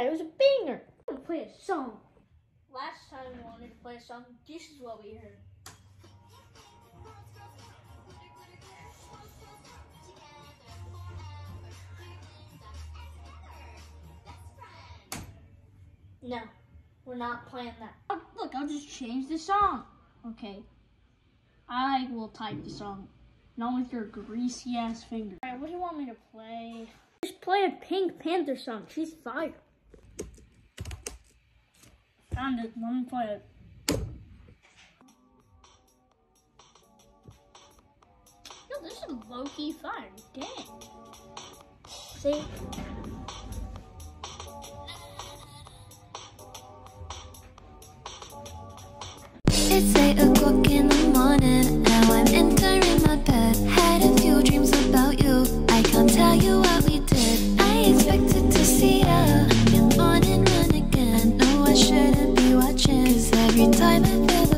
yeah, it was a banger. I'm gonna play a song. Last time we wanted to play a song, this is what we heard. No, we're not playing that. Oh, look, I'll just change the song. Okay, I will type the song, not with your greasy ass finger. All right, what do you want me to play? Just play a PinkPantheress song. She's fire. Let me play it. No, this is low key fire. Dang. See? private